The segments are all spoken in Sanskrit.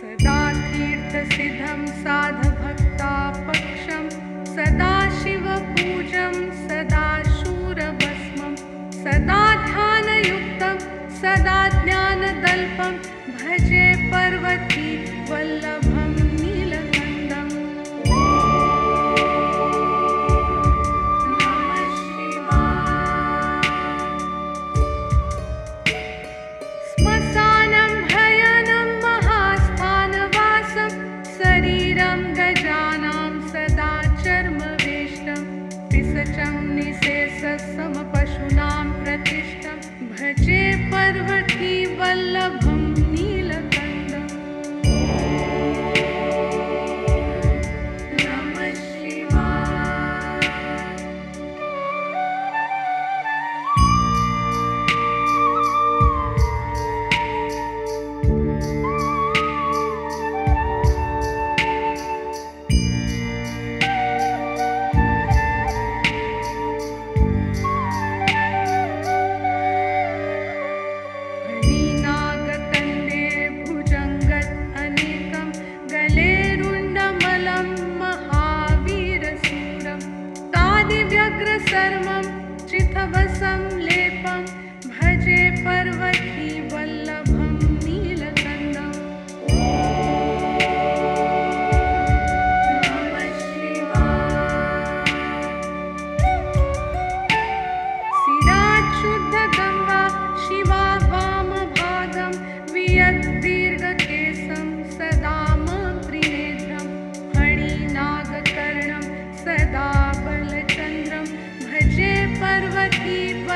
सदा तीर्थसिद्धं साधभक्ता पक्षं सदाशिवपूजं सदा शूरभस्मं सदा ध्यानयुक्तं सदा ज्ञानदल्पं भजे पर्वती वल्लभं வல்லம் अग्रसर्वं चितवसम्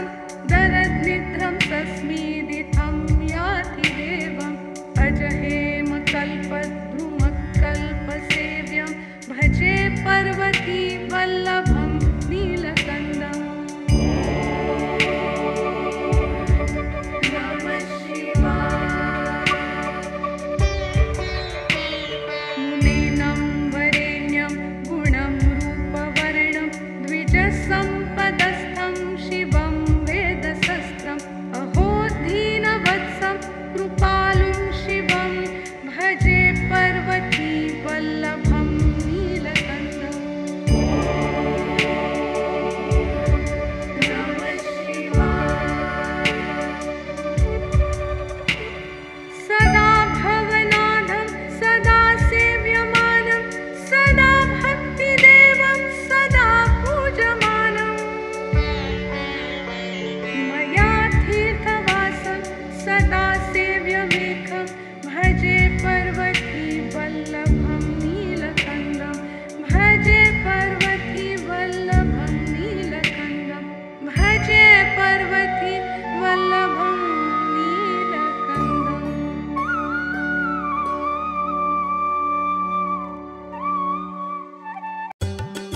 man.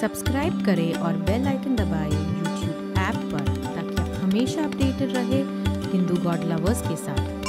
सब्सक्राइब करें और बेल आइकन दबाएँ यूट्यूब ऐप पर ताकि आप हमेशा अपडेटेड रहे हिंदू गॉड लवर्स के साथ।